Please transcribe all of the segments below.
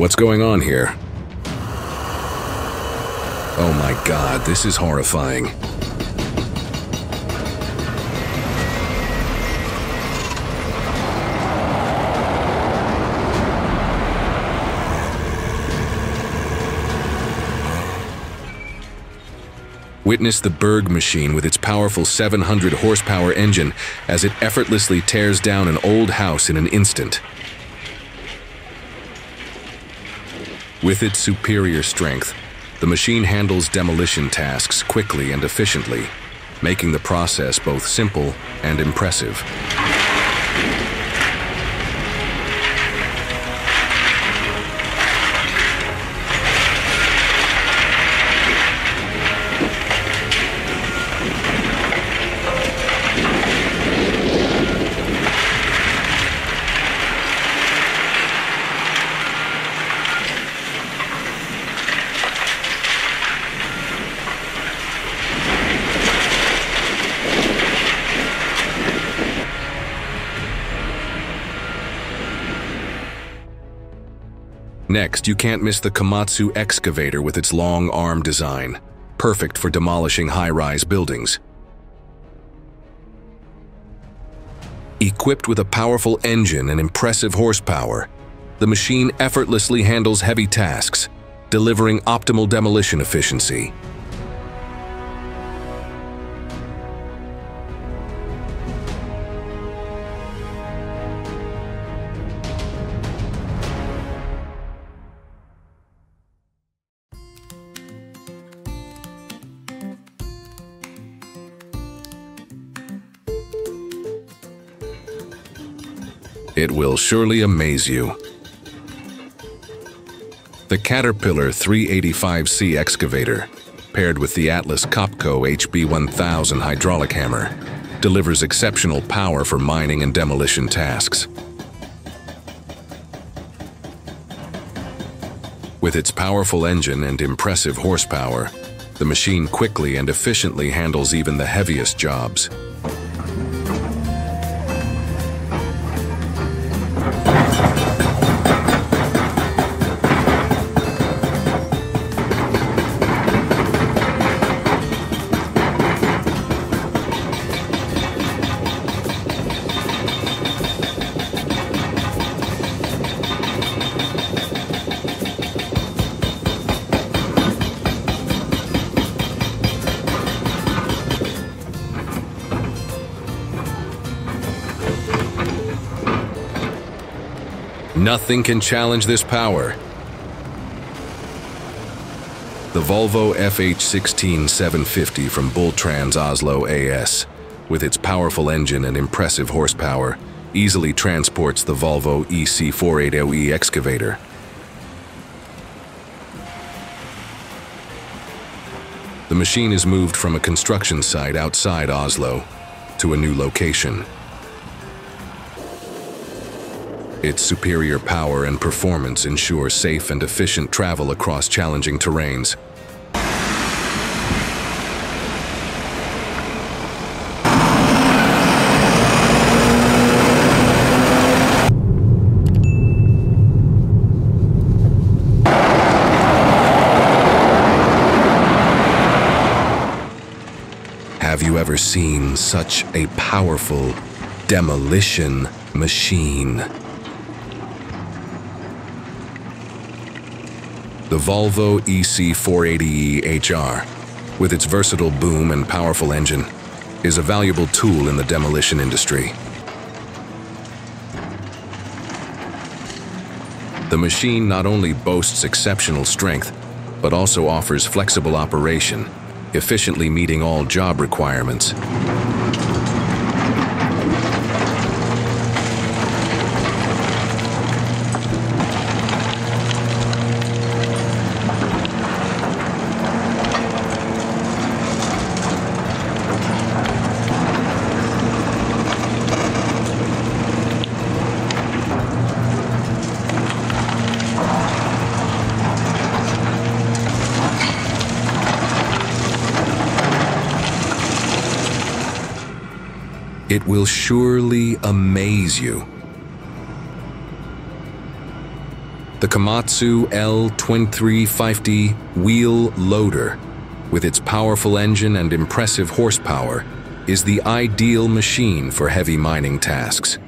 What's going on here? Oh my god, this is horrifying. Witness the Berg machine with its powerful 700 horsepower engine as it effortlessly tears down an old house in an instant. With its superior strength, the machine handles demolition tasks quickly and efficiently, making the process both simple and impressive. Next, you can't miss the Komatsu excavator with its long arm design, perfect for demolishing high-rise buildings. Equipped with a powerful engine and impressive horsepower, the machine effortlessly handles heavy tasks, delivering optimal demolition efficiency. It will surely amaze you. The Caterpillar 385C excavator, paired with the Atlas Copco HB1000 hydraulic hammer, delivers exceptional power for mining and demolition tasks. With its powerful engine and impressive horsepower, the machine quickly and efficiently handles even the heaviest jobs. Nothing can challenge this power. The Volvo FH16 750 from Bultrans Oslo AS, with its powerful engine and impressive horsepower, easily transports the Volvo EC480E excavator. The machine is moved from a construction site outside Oslo to a new location. Its superior power and performance ensure safe and efficient travel across challenging terrains. Have you ever seen such a powerful demolition machine? The Volvo EC480E HR, with its versatile boom and powerful engine, is a valuable tool in the demolition industry. The machine not only boasts exceptional strength, but also offers flexible operation, efficiently meeting all job requirements. Will surely amaze you. The Komatsu L2350 wheel loader, with its powerful engine and impressive horsepower, is the ideal machine for heavy mining tasks.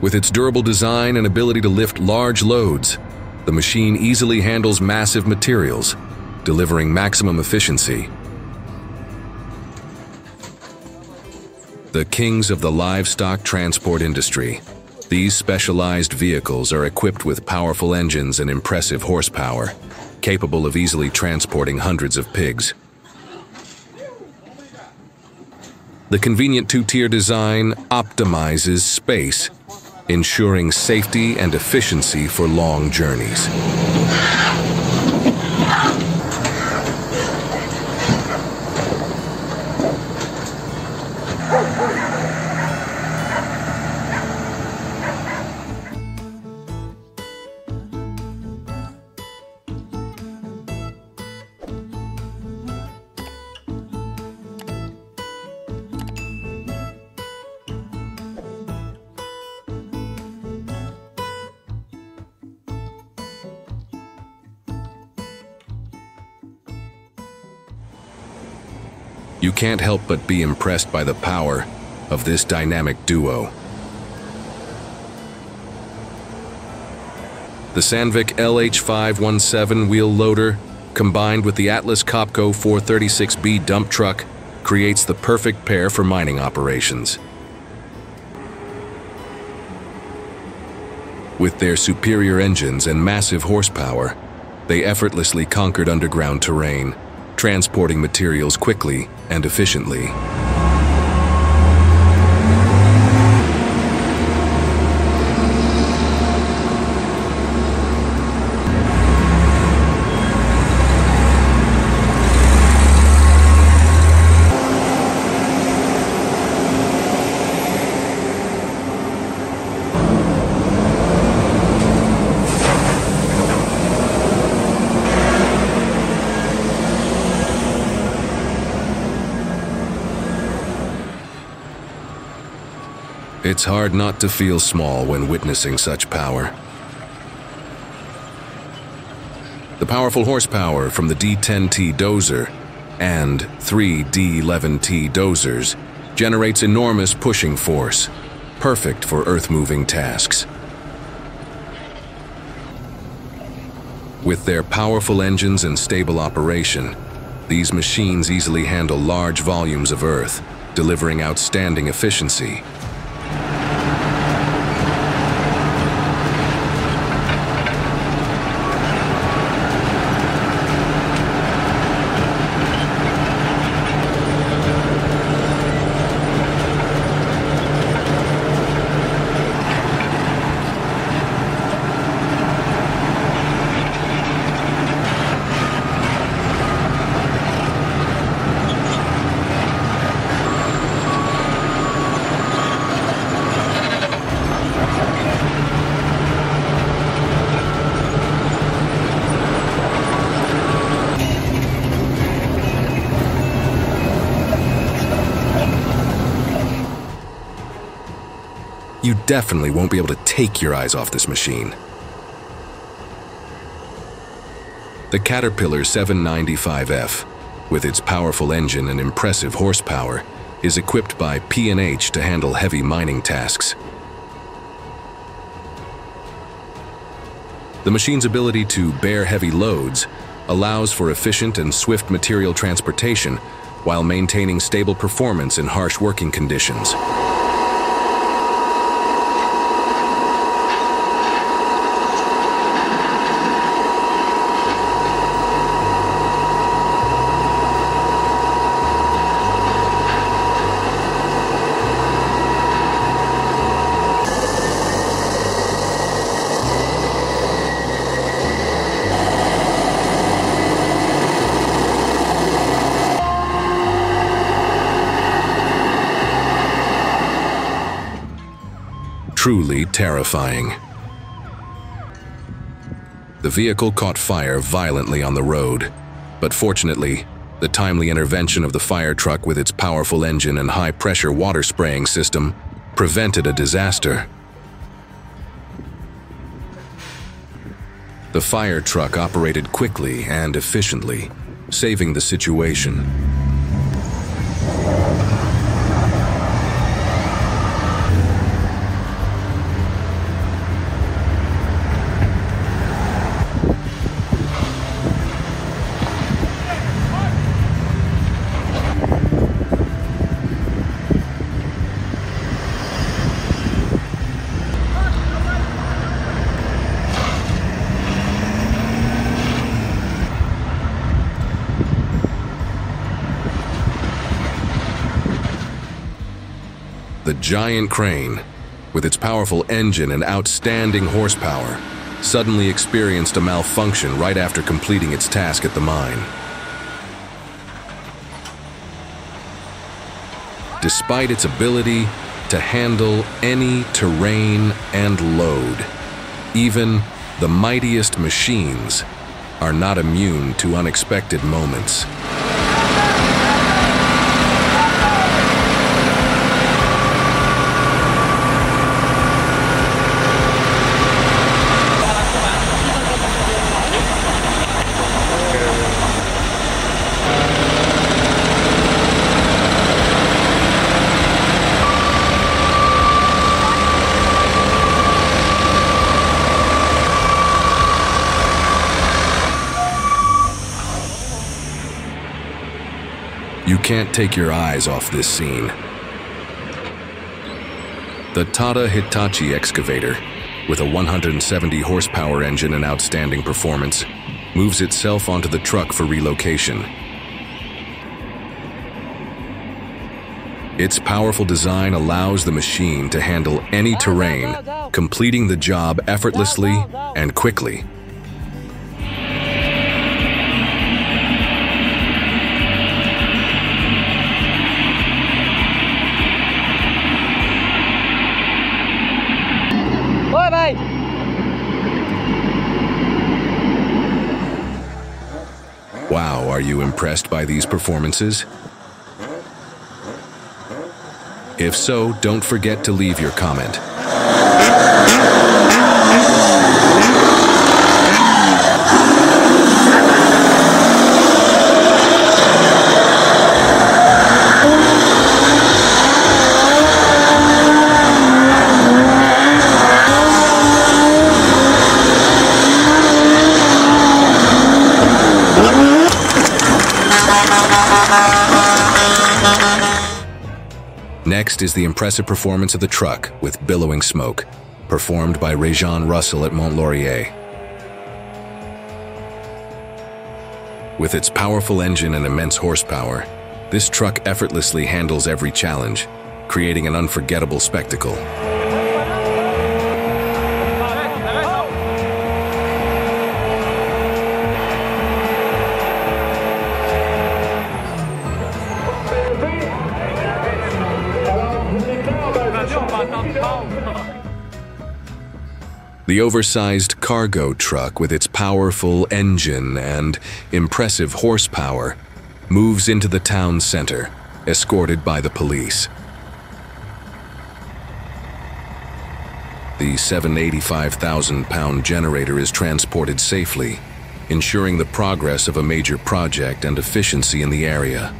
With its durable design and ability to lift large loads, the machine easily handles massive materials, delivering maximum efficiency. The kings of the livestock transport industry, these specialized vehicles are equipped with powerful engines and impressive horsepower, capable of easily transporting hundreds of pigs. The convenient two-tier design optimizes space ensuring safety and efficiency for long journeys. Can't help but be impressed by the power of this dynamic duo. The Sandvik LH517 wheel loader, combined with the Atlas Copco 436B dump truck, creates the perfect pair for mining operations. With their superior engines and massive horsepower, they effortlessly conquered underground terrain, transporting materials quickly and efficiently. It's hard not to feel small when witnessing such power. The powerful horsepower from the D10T dozer and three D11T dozers generates enormous pushing force, perfect for earth-moving tasks. With their powerful engines and stable operation, these machines easily handle large volumes of earth, delivering outstanding efficiency definitely won't be able to take your eyes off this machine. The Caterpillar 795F, with its powerful engine and impressive horsepower, is equipped by P&H to handle heavy mining tasks. The machine's ability to bear heavy loads allows for efficient and swift material transportation while maintaining stable performance in harsh working conditions. Truly terrifying. The vehicle caught fire violently on the road, but fortunately, the timely intervention of the fire truck with its powerful engine and high-pressure water spraying system prevented a disaster. The fire truck operated quickly and efficiently, saving the situation. Giant crane, with its powerful engine and outstanding horsepower, suddenly experienced a malfunction right after completing its task at the mine. Despite its ability to handle any terrain and load, even the mightiest machines are not immune to unexpected moments. Can't take your eyes off this scene. The Tata Hitachi excavator, with a 170 horsepower engine and outstanding performance, moves itself onto the truck for relocation. Its powerful design allows the machine to handle any terrain, completing the job effortlessly and quickly. Are you impressed by these performances? If so, don't forget to leave your comment. Next is the impressive performance of the truck with billowing smoke, performed by Réjean Russell at Mont Laurier. With its powerful engine and immense horsepower, this truck effortlessly handles every challenge, creating an unforgettable spectacle. The oversized cargo truck with its powerful engine and impressive horsepower moves into the town center, escorted by the police. The 785,000 pound generator is transported safely, ensuring the progress of a major project and efficiency in the area.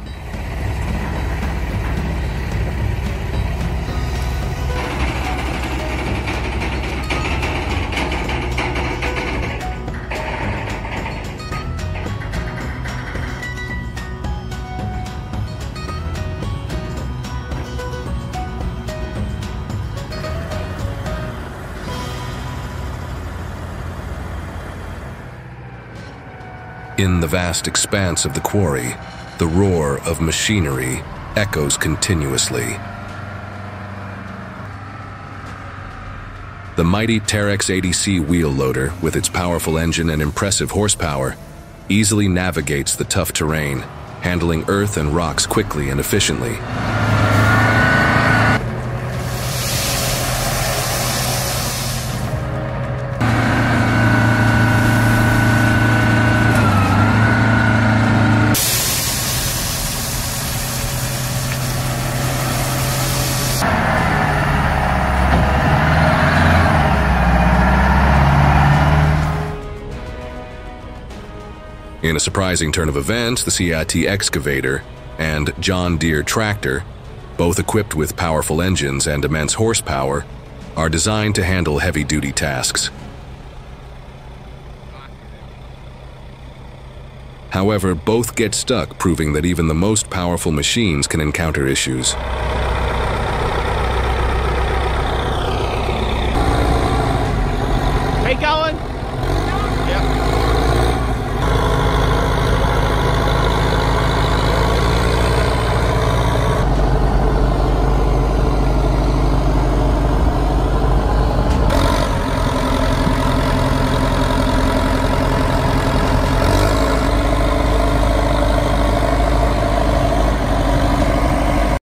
In the vast expanse of the quarry, the roar of machinery echoes continuously. The mighty Terex 80C wheel loader, with its powerful engine and impressive horsepower, easily navigates the tough terrain, handling earth and rocks quickly and efficiently. In a surprising turn of events, the CIT excavator and John Deere tractor, both equipped with powerful engines and immense horsepower, are designed to handle heavy-duty tasks. However, both get stuck, proving that even the most powerful machines can encounter issues. Hey, go